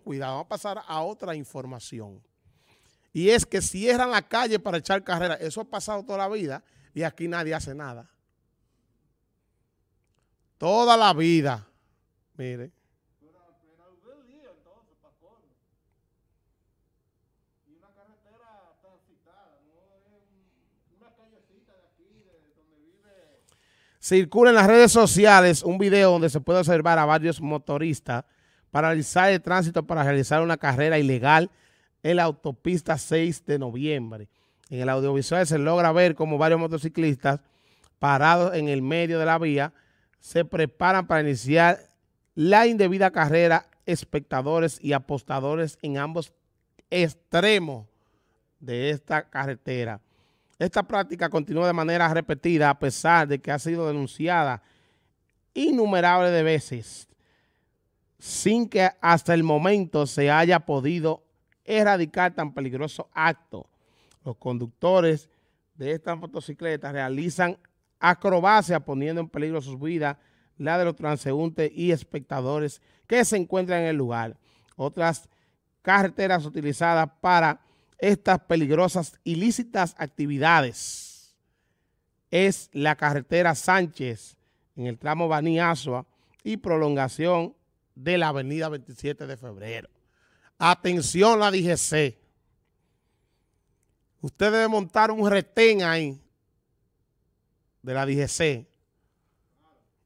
cuidado. Vamos a pasar a otra información. Y es que cierran la calle para echar carrera. Eso ha pasado toda la vida y aquí nadie hace nada. Toda la vida. Mire. Circula en las redes sociales un video donde se puede observar a varios motoristas paralizar el tránsito para realizar una carrera ilegal en la autopista 6 de noviembre. En el audiovisual se logra ver como varios motociclistas parados en el medio de la vía se preparan para iniciar la indebida carrera espectadores y apostadores en ambos extremos de esta carretera. Esta práctica continúa de manera repetida a pesar de que ha sido denunciada innumerables de veces sin que hasta el momento se haya podido erradicar tan peligroso acto. Los conductores de estas motocicletas realizan acrobacia poniendo en peligro sus vidas, la de los transeúntes y espectadores que se encuentran en el lugar. Otras carreteras utilizadas para estas peligrosas ilícitas actividades es la carretera Sánchez en el tramo Baní-Asua y prolongación de la avenida 27 de febrero. Atención la DGC. Usted debe montar un retén ahí de la DGC.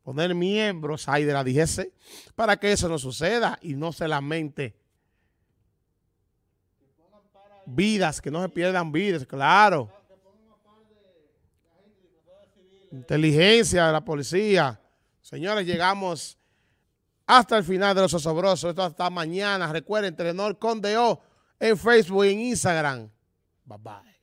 Poner miembros ahí de la DGC para que eso no suceda y no se lamente vidas, que no se pierdan vidas, claro. Inteligencia de la policía. Señores, llegamos hasta el final de Los Osobrosos. Esto hasta mañana. Recuerden, Telenor Condeo en Facebook y en Instagram. Bye bye.